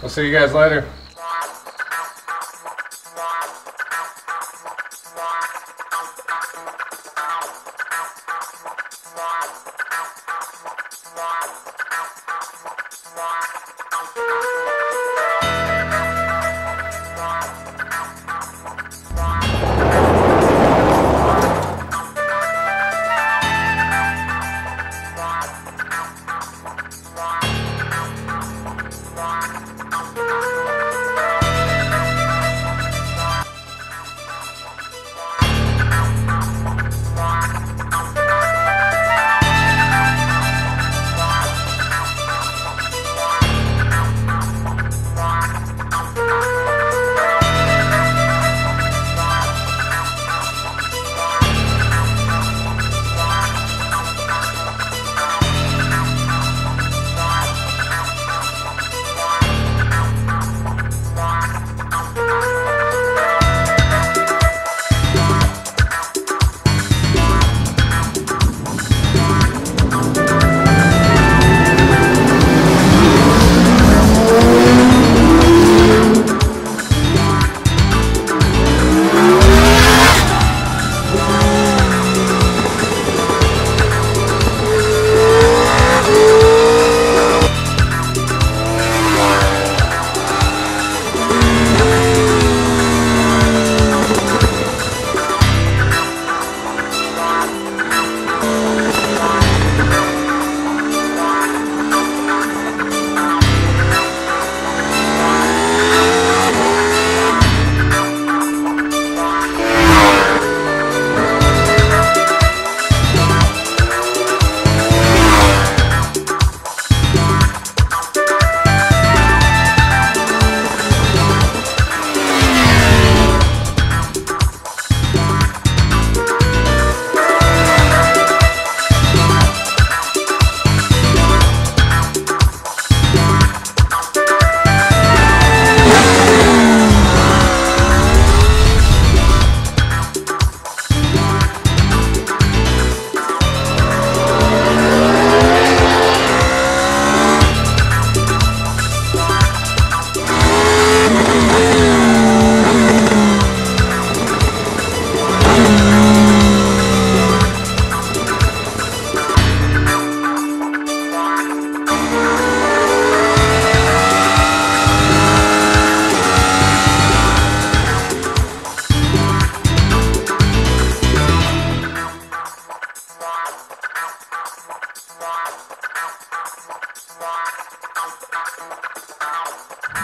We'll see you guys later.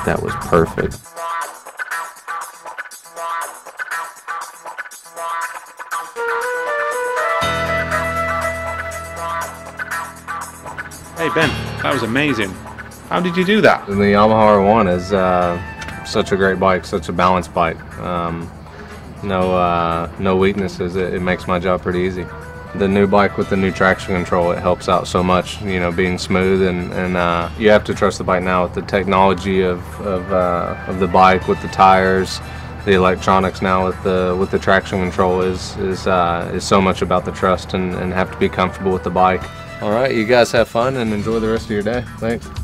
That was perfect. Hey Ben, that was amazing. How did you do that? The Yamaha R1 is uh, such a great bike, such a balanced bike. Um, no, uh, no weaknesses. It, it makes my job pretty easy. The new bike with the new traction control, it helps out so much. You know, being smooth and and uh, you have to trust the bike now with the technology of of, uh, of the bike, with the tires, the electronics now with the with the traction control is is uh, is so much about the trust and, and have to be comfortable with the bike. All right, you guys have fun and enjoy the rest of your day. Thanks.